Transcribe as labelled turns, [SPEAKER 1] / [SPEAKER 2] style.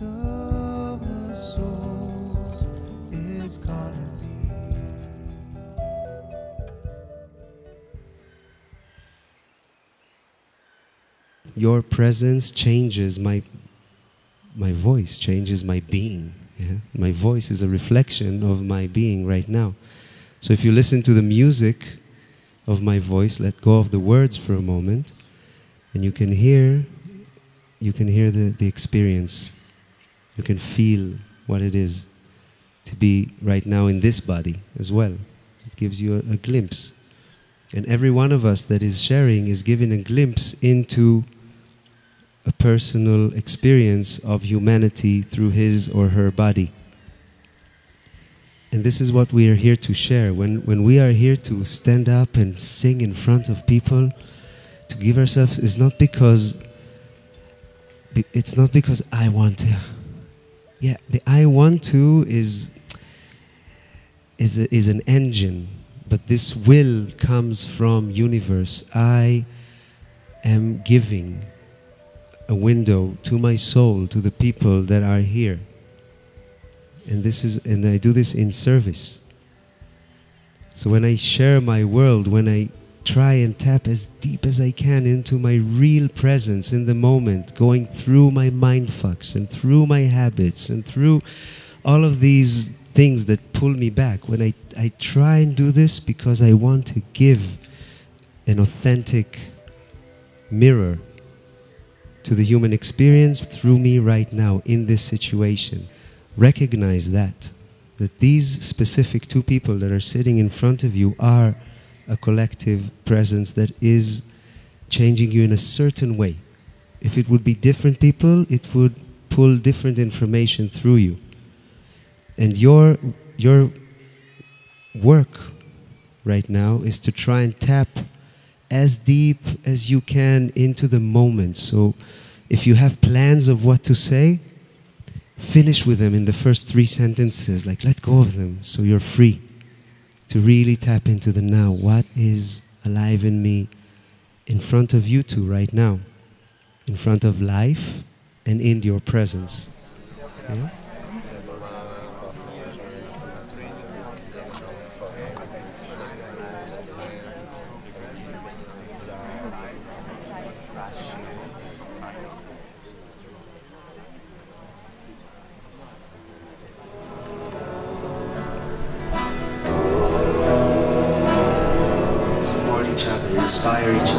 [SPEAKER 1] of the soul is.
[SPEAKER 2] Your presence changes my my voice, changes my being. Yeah? My voice is a reflection of my being right now. So if you listen to the music of my voice, let go of the words for a moment, and you can hear you can hear the, the experience. You can feel what it is to be right now in this body as well. It gives you a, a glimpse. And every one of us that is sharing is giving a glimpse into a personal experience of humanity through his or her body. And this is what we are here to share. When, when we are here to stand up and sing in front of people, to give ourselves, is not because it's not because I want to. Yeah, the I want to is is a, is an engine, but this will comes from universe. I am giving a window to my soul, to the people that are here. And this is and I do this in service. So when I share my world, when I try and tap as deep as I can into my real presence in the moment, going through my mind fucks and through my habits and through all of these things that pull me back. When I, I try and do this because I want to give an authentic mirror to the human experience through me right now in this situation. Recognize that. That these specific two people that are sitting in front of you are a collective presence that is changing you in a certain way. If it would be different people, it would pull different information through you. And your, your work right now is to try and tap as deep as you can into the moment. So if you have plans of what to say, finish with them in the first three sentences. Like let go of them so you're free to really tap into the now. What is alive in me in front of you two right now? In front of life and in your presence. Yeah? reach